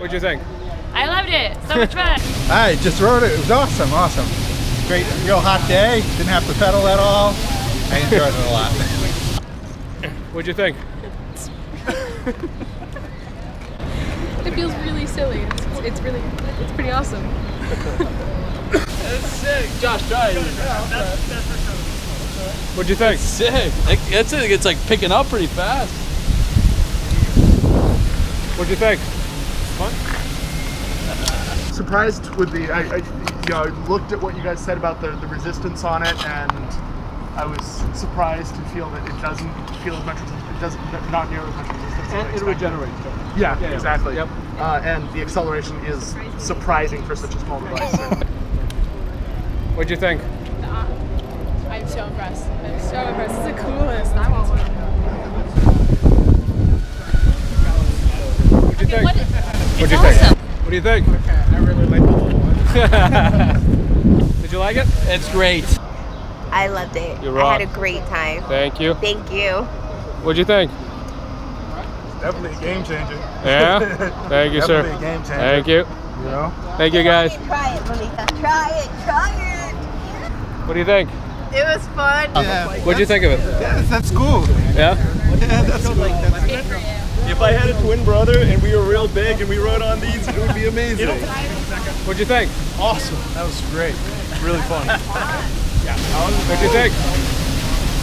What'd you think? I loved it. So much fun. I just rode it. It was awesome, awesome. Great, real hot day. Didn't have to pedal at all. I enjoyed it a lot. What'd you think? It feels really silly. It's, it's really, it's pretty awesome. That's sick. Josh, try it. What'd you think? Sick. It- It's, it's like picking up pretty fast. What'd you think? Surprised with the I, I you know I looked at what you guys said about the, the resistance on it and I was surprised to feel that it doesn't feel as much resistance it doesn't not near as much resistance as And it expected. regenerates. yeah, yeah. exactly Yep. uh, and the acceleration is surprising for such a small device What'd you think? I'm so impressed. I'm so impressed. It's the coolest. I want one. What'd you think? What- What'd you awesome. think? What do you think? I really like the little one Did you like it? It's great. I loved it. You I had a great time. Thank you. Thank you. What'd you think? Definitely a game changer. Yeah? Thank you, sir. Definitely a game changer. Thank you. You know? Thank you, guys. Try it, Monica. Try it. Try it. What do you think? It was fun. Yeah. What'd you think of it? yeah that's cool. Yeah? Yeah, that's cool. If I had a twin brother and we were real big and we rode on these, it would be amazing. What'd you think? awesome. That was great. Really fun. What'd you think?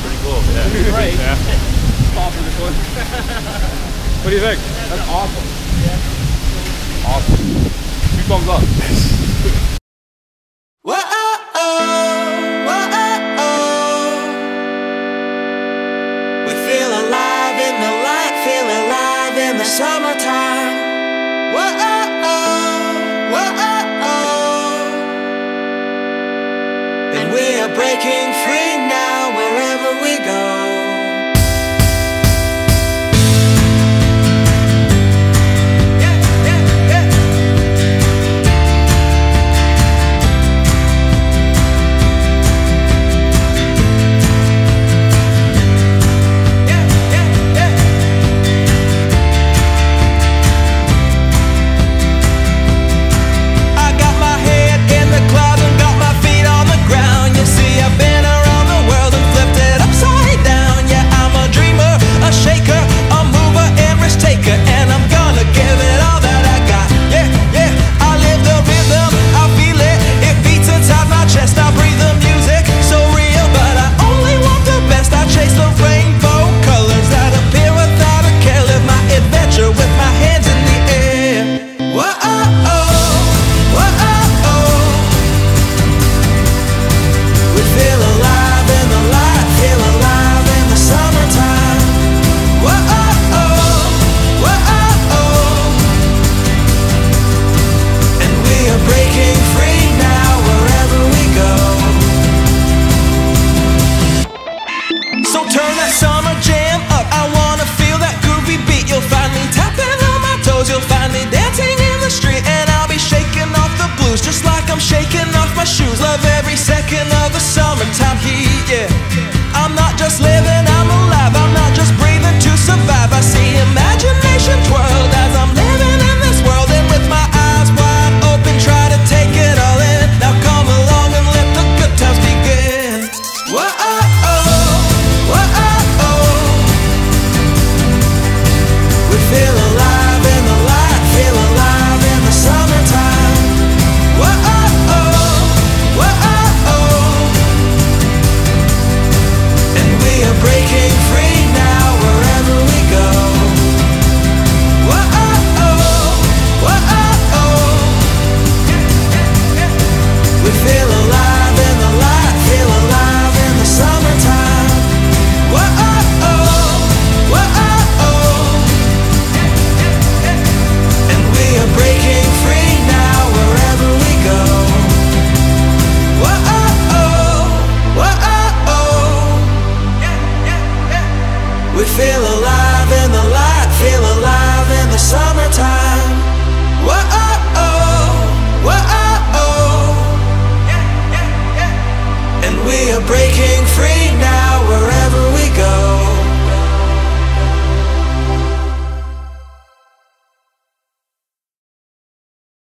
Pretty cool. Yeah. Great. Yeah. What do you think? That's awesome. Awesome. Two thumbs up. Alive in the summertime. Whoa, whoa, and we are breaking free